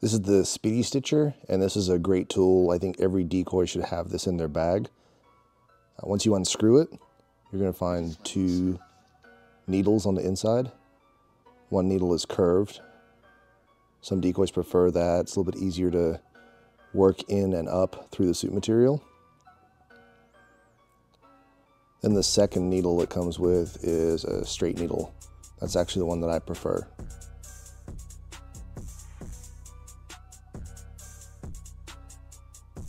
This is the Speedy Stitcher, and this is a great tool. I think every decoy should have this in their bag. Uh, once you unscrew it, you're going to find two needles on the inside. One needle is curved. Some decoys prefer that. It's a little bit easier to work in and up through the suit material. Then the second needle it comes with is a straight needle. That's actually the one that I prefer.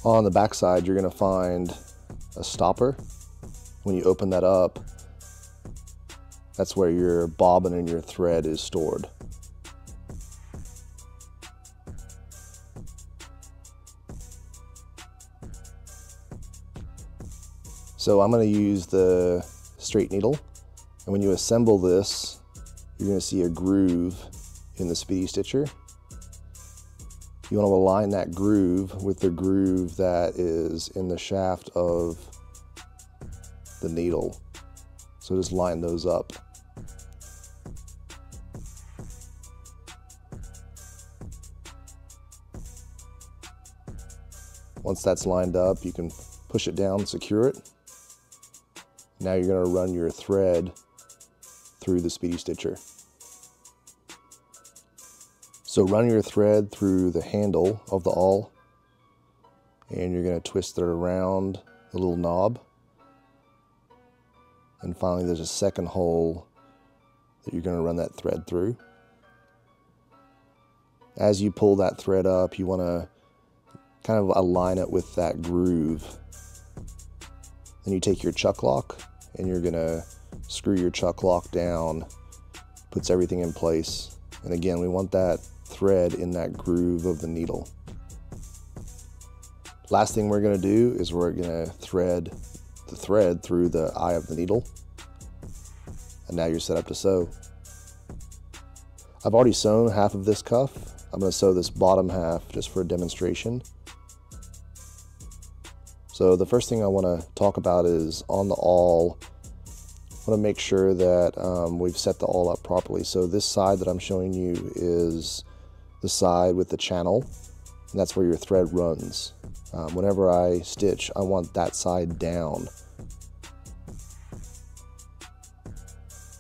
On the back side, you're gonna find a stopper. When you open that up, that's where your bobbin and your thread is stored. So I'm going to use the straight needle. And when you assemble this, you're going to see a groove in the Speedy Stitcher. You want to align that groove with the groove that is in the shaft of the needle. So just line those up. Once that's lined up, you can push it down, secure it, now you're going to run your thread through the Speedy Stitcher. So run your thread through the handle of the awl and you're going to twist it around the little knob. And finally there's a second hole that you're going to run that thread through. As you pull that thread up, you want to kind of align it with that groove. Then you take your chuck lock and you're gonna screw your chuck lock down, puts everything in place. And again, we want that thread in that groove of the needle. Last thing we're gonna do is we're gonna thread the thread through the eye of the needle. And now you're set up to sew. I've already sewn half of this cuff. I'm gonna sew this bottom half just for a demonstration. So the first thing I want to talk about is on the awl, I want to make sure that um, we've set the awl up properly. So this side that I'm showing you is the side with the channel, and that's where your thread runs. Um, whenever I stitch, I want that side down.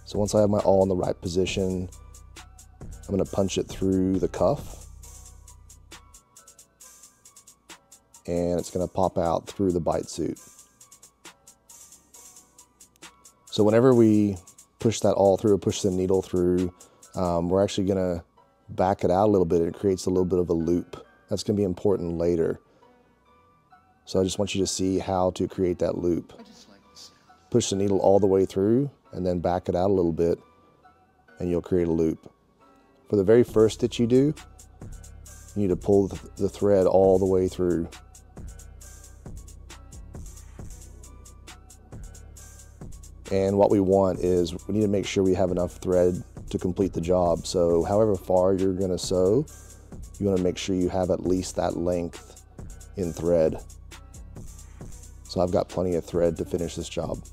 So once I have my awl in the right position, I'm going to punch it through the cuff. and it's going to pop out through the bite suit. So whenever we push that awl through, push the needle through, um, we're actually going to back it out a little bit. It creates a little bit of a loop. That's going to be important later. So I just want you to see how to create that loop. Push the needle all the way through and then back it out a little bit and you'll create a loop. For the very first stitch you do, you need to pull the thread all the way through And what we want is we need to make sure we have enough thread to complete the job. So however far you're gonna sew, you wanna make sure you have at least that length in thread. So I've got plenty of thread to finish this job.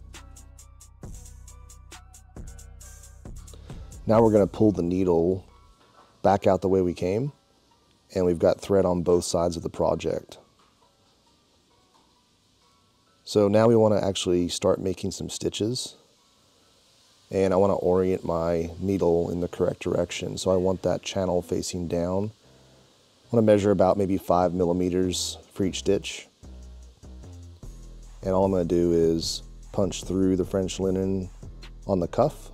Now we're gonna pull the needle back out the way we came and we've got thread on both sides of the project. So now we want to actually start making some stitches. And I want to orient my needle in the correct direction. So I want that channel facing down. I want to measure about maybe five millimeters for each stitch. And all I'm going to do is punch through the French linen on the cuff.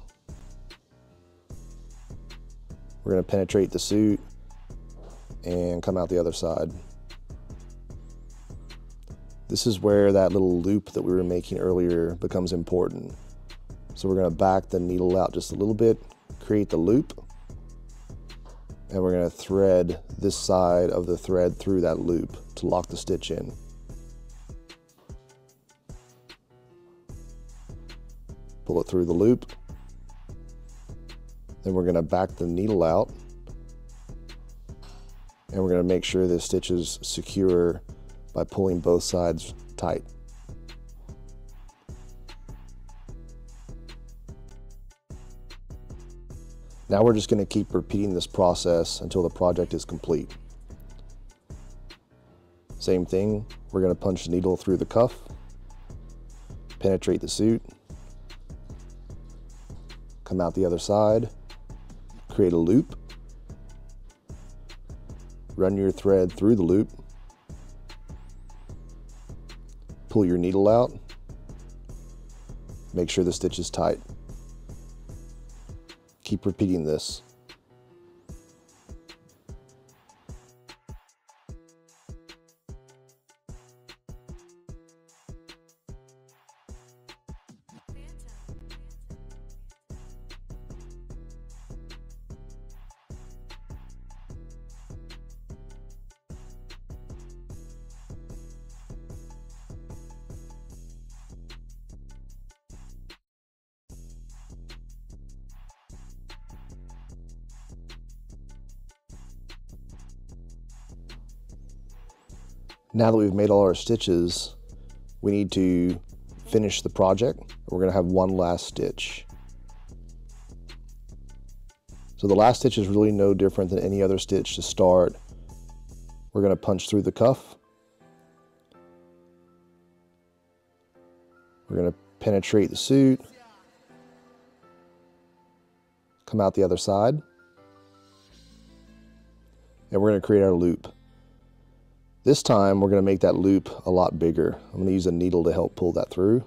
We're going to penetrate the suit and come out the other side. This is where that little loop that we were making earlier becomes important. So we're going to back the needle out just a little bit, create the loop, and we're going to thread this side of the thread through that loop to lock the stitch in. Pull it through the loop. Then we're going to back the needle out and we're going to make sure the stitch is secure by pulling both sides tight. Now we're just going to keep repeating this process until the project is complete. Same thing, we're gonna punch the needle through the cuff, penetrate the suit, come out the other side, create a loop, run your thread through the loop, pull your needle out, make sure the stitch is tight. Keep repeating this. Now that we've made all our stitches, we need to finish the project. We're gonna have one last stitch. So the last stitch is really no different than any other stitch to start. We're gonna punch through the cuff. We're gonna penetrate the suit. Come out the other side. And we're gonna create our loop. This time we're going to make that loop a lot bigger. I'm going to use a needle to help pull that through.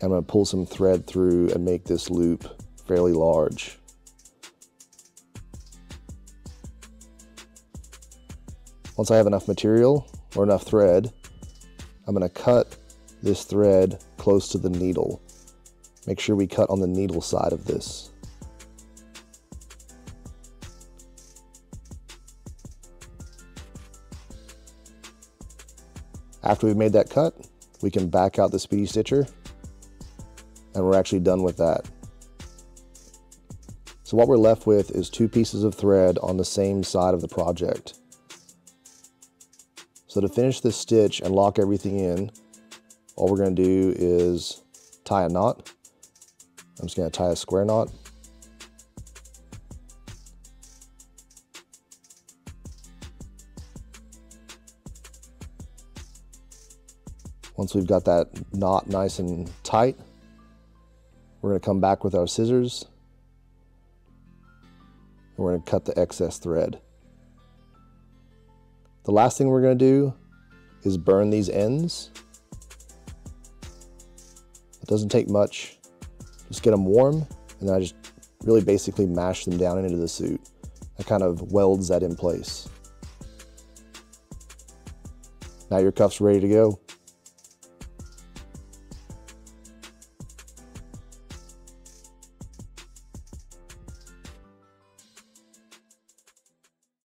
I'm going to pull some thread through and make this loop fairly large. Once I have enough material or enough thread, I'm going to cut this thread close to the needle. Make sure we cut on the needle side of this. After we've made that cut, we can back out the Speedy Stitcher and we're actually done with that. So what we're left with is two pieces of thread on the same side of the project. So to finish this stitch and lock everything in, all we're going to do is tie a knot. I'm just going to tie a square knot Once we've got that knot nice and tight, we're going to come back with our scissors and we're to cut the excess thread. The last thing we're going to do is burn these ends. It doesn't take much. Just get them warm and then I just really basically mash them down into the suit. That kind of welds that in place. Now your cuff's ready to go.